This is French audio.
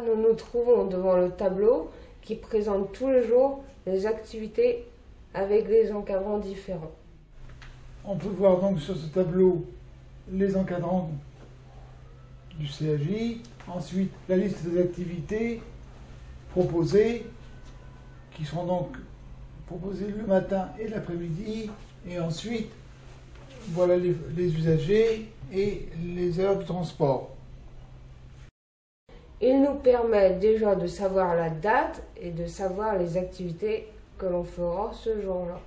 devant le tableau qui présente tous les jours les activités avec les encadrants différents. On peut voir donc sur ce tableau les encadrants du CAJ, ensuite la liste des activités proposées, qui seront donc proposées le matin et l'après-midi, et ensuite voilà les, les usagers et les heures de transport. Il nous permet déjà de savoir la date et de savoir les activités que l'on fera ce jour-là.